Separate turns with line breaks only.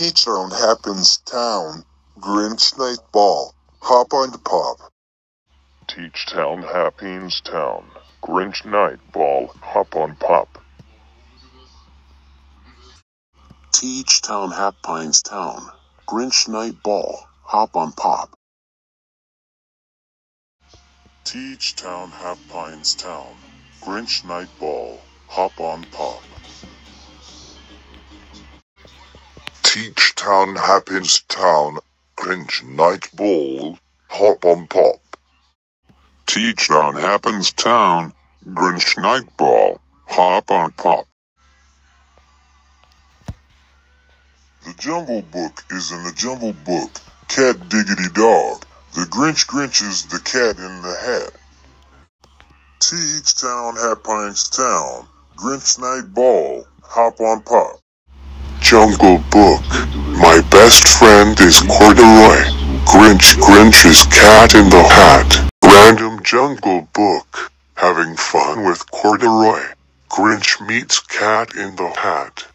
Teach Town happens town. Grinch night ball. Hop on the pop.
Teach Town happens town. Grinch night ball. Hop on pop.
Teach Town Pines Town. Grinch Night Ball. Hop on Pop.
Teach Town Pines Town. Grinch night ball. Hop on pop.
Teach Town happens town. Grinch night ball. Hop on pop. Teach Town happens town. Grinch night ball. Hop on pop. The Jungle Book is in the Jungle Book. Cat diggity dog. The Grinch Grinches the cat in the hat. Teach Town Happines Town. Grinch Night Ball. Hop on Pop. Jungle Book. My best friend is Corduroy. Grinch Grinch's cat in the hat. Random Jungle Book. Having fun with Corduroy. Grinch meets cat in the hat.